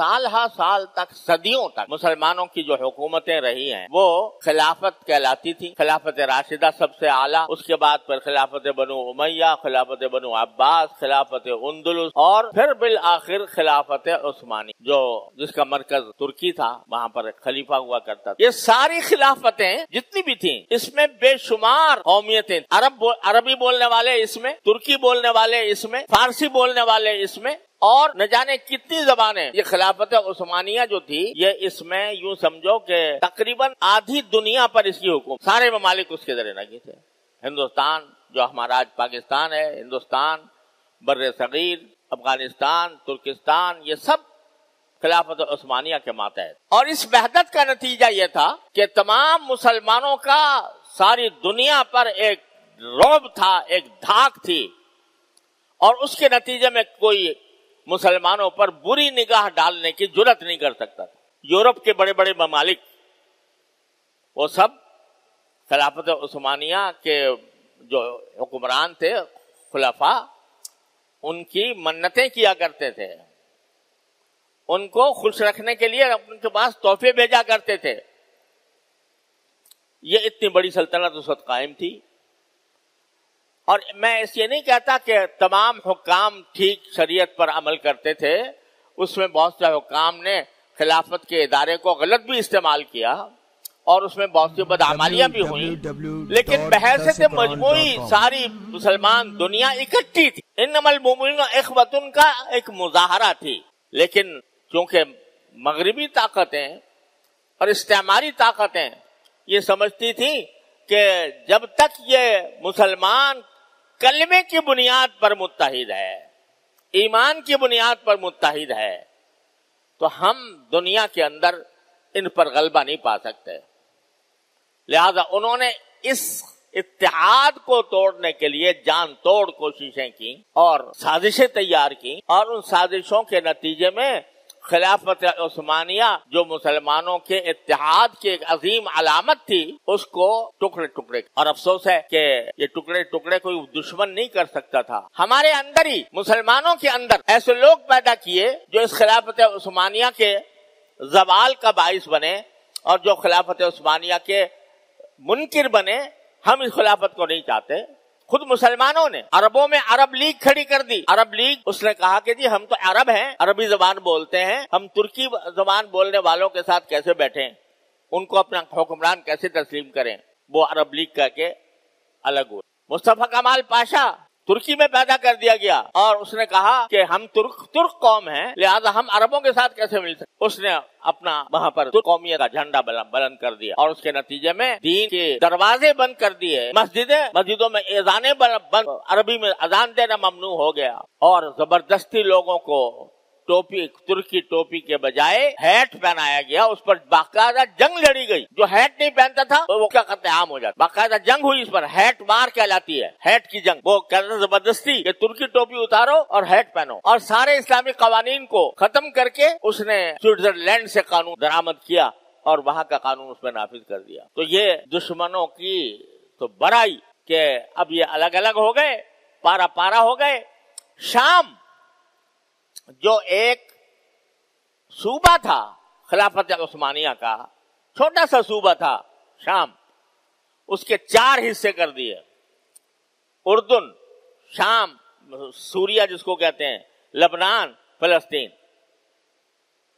साल हा साल तक सदियों तक मुसलमानों की जो हुकूमतें रही हैं, वो खिलाफत कहलाती थी। खिलाफत राशिदा सबसे आला, उसके बाद फिर खिलाफत बनु उमैया, खिलाफत बनु अब्बास, खिलाफत उन्दुलुस और फिर बिल आखिर खिलाफत उस्मानी, जो जिसका मरकज तुर्की था, वहाँ पर खलीफा हुआ करता था। ये सारी खिलाफतें जितनी भी थी, इसमें बेशुमार कौमियतें अरब अरबी बोलने वाले इसमें, तुर्की बोलने वाले इसमें, फारसी बोलने वाले इसमें और न जाने कितनी जबानें। ये खिलाफत उस्मानिया जो थी, ये इसमें यूँ समझो कि तकरीबन आधी दुनिया पर इसकी हुकूम सारे ममालिक उसके ज़रिए लगे थे। हिंदुस्तान, जो हमारा आज पाकिस्तान है, हिंदुस्तान बर सगीर, अफ़गानिस्तान, तुर्किस्तान, ये सब खिलाफत उस्मानिया के मातहत। और इस वहदत का नतीजा यह था कि तमाम मुसलमानों का सारी दुनिया पर एक रोब था, एक धाक थी। और उसके नतीजे में कोई मुसलमानों पर बुरी निगाह डालने की ज़रूरत नहीं कर सकता था। यूरोप के बड़े बड़े ममालिक, वो सब खिलाफत उस्मानिया के जो हुक्मरान थे, खुलाफा, उनकी मन्नतें किया करते थे। उनको खुश रखने के लिए उनके पास तोहफे भेजा करते थे। ये इतनी बड़ी सल्तनत उस वक्त कायम थी। और मैं ये नहीं कहता कि तमाम हुकाम ठीक शरीयत पर अमल करते थे उसमें बहुत से हुकाम ने खिलाफत के इदारे को गलत भी इस्तेमाल किया और उसमें बहुत सी बदआमालियाँ भी हुई। लेकिन बहस से मजमू सारी मुसलमान दुनिया इकट्ठी थी। इन अमल इखवतुन का एक मुजाहरा थी। लेकिन क्योंकि मगरबी ताकतें और इस्तेमारी ताकतें ये समझती थी कि जब तक ये मुसलमान कलमे की बुनियाद पर मुतहिद है, ईमान की बुनियाद पर मुतहिद है तो हम दुनिया के अंदर इन पर गलबा नहीं पा सकते। लिहाजा उन्होंने इस इतिहाद को तोड़ने के लिए जान तोड़ कोशिशें की और साजिशें तैयार की और उन साजिशों के नतीजे में खिलाफत उस्मानिया, जो मुसलमानों के इतिहाद की एक अजीम अलामत थी, उसको टुकड़े टुकड़े और अफसोस है कि ये टुकड़े टुकड़े कोई दुश्मन नहीं कर सकता था। हमारे अंदर ही, मुसलमानों के अंदर, ऐसे लोग पैदा किए, जो इस खिलाफत उस्मानिया के जवाल का बाइस बने, और जो खिलाफत उस्मानिया के मुनकिर बने, हम इस खिलाफत को नहीं चाहते। खुद मुसलमानों ने अरबों में अरब लीग खड़ी कर दी। अरब लीग, उसने कहा कि जी, हम तो अरब हैं, अरबी जबान बोलते हैं, हम तुर्की जबान बोलने वालों के साथ कैसे बैठे? उनको अपना हुक्मरान कैसे तस्लीम करें? वो अरब लीग कह के अलग हुए। मुस्तफ़ा कमाल पाशा तुर्की में पैदा कर दिया गया। और उसने कहा कि हम तुर्क तुर्क कौम है, लिहाजा हम अरबों के साथ कैसे मिल सकते उसने अपना वहाँ पर कौमियत का झंडा बुलंद कर दिया। और उसके नतीजे में दीन के दरवाजे बंद कर दिए। मस्जिदें, मस्जिदों में एजाने बंद। अरबी में अजान देना ममनू हो गया। और ज़बरदस्ती लोगों को टोपी, तुर्की टोपी के बजाय हैट पहनाया गया, उस पर बाकायदा जंग लड़ी गई। जो हैट नहीं पहनता था तो वो क्या करते आम हो जाता बाकायदा जंग हुई इस पर। हैट मार कहलाती है? हैट की जंग। वो कहते ज़बरदस्ती कि तुर्की टोपी उतारो और हैट पहनो। और सारे इस्लामी कवानीन को खत्म करके उसने स्विट्जरलैंड से कानून दरामद किया और वहाँ का कानून उसमें नाफिज कर दिया। तो ये दुश्मनों की तो बड़ाई के अब ये अलग अलग हो गए पारा पारा हो गए। शाम जो एक सूबा था, खिलाफत उस्मानिया का, छोटा सा सूबा था, शाम, उसके चार हिस्से कर दिए। उर्दुन, शाम, सूरिया जिसको कहते हैं, लबनान, फलस्तीन।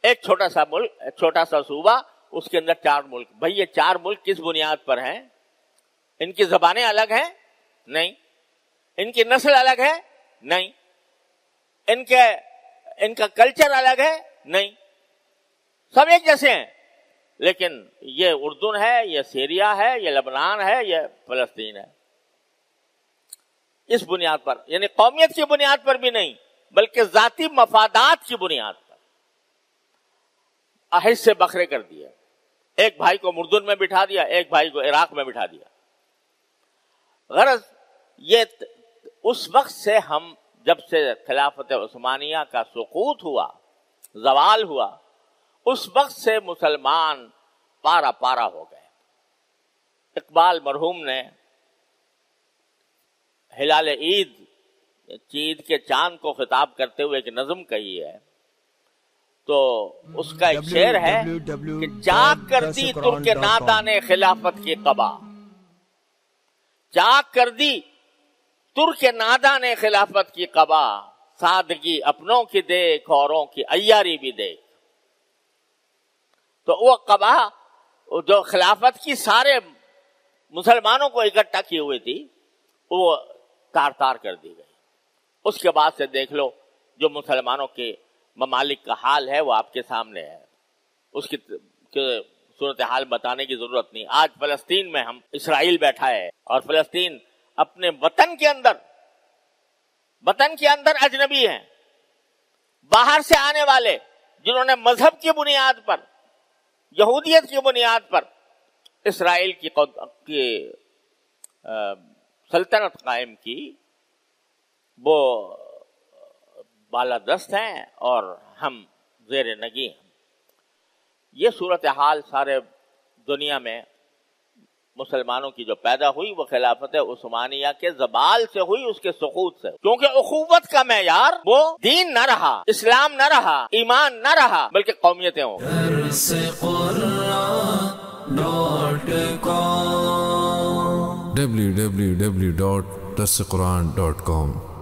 एक छोटा सा मुल्क छोटा सा सूबा, उसके अंदर चार मुल्क। भाई, ये चार मुल्क किस बुनियाद पर हैं? इनकी जबानें अलग हैं? नहीं। इनकी नस्ल अलग है? नहीं। इनके इनका कल्चर अलग है? नहीं। सब एक जैसे हैं। लेकिन ये उर्दून है, ये सीरिया है, ये लबनान है, ये फलस्तीन है। इस बुनियाद पर, यानी कौमियत की बुनियाद पर भी नहीं, बल्कि जाति मफादात की बुनियाद पर। अहिज से बखरे कर दिए एक भाई को मुर्दुन में बिठा दिया, एक भाई को इराक में बिठा दिया। गरज, ये उस वक्त से हम जब से खिलाफत उस्मानिया का सुकूत हुआ जवाल हुआ उस वक्त से मुसलमान पारा पारा हो गए। इकबाल मरहूम ने हिलाल ईद ईद के चाँद को खिताब करते हुए एक नज्म कही है। तो उसका एक शेर है कि जाग कर दी तुर्क नादा ने खिलाफत की कबा जाग कर दी तुर्क नादा ने खिलाफत की कबा सादगी अपनों की देख, औरों की अयारी भी देख। तो वो कबा जो खिलाफत की सारे मुसलमानों को इकट्ठा की हुई थी, वो तार तार कर दी गई। उसके बाद से देख लो, जो मुसलमानों के ममालिक का हाल है, वो आपके सामने है। उसकी सूरत हाल बताने की ज़रूरत नहीं। आज फलस्तीन में हम इसराइल बैठा है, और फलस्तीन अपने वतन के अंदर वतन के अंदर अजनबी हैं बाहर से आने वाले जिन्होंने मज़हब की बुनियाद पर यहूदियत की बुनियाद पर इसराइल की, की सल्तनत कायम की वो बालादस्त हैं और हम जेर नगी हैं। ये सूरत हाल सारे दुनिया में मुसलमानों की जो पैदा हुई, वो खिलाफत उस्मानिया के जबाल से हुई, उसके सकूत से। क्योंकि अखूबत का मैार, वो दीन न रहा, इस्लाम न रहा, ईमान न रहा, बल्कि कौमियतें हो। www.dasquran.com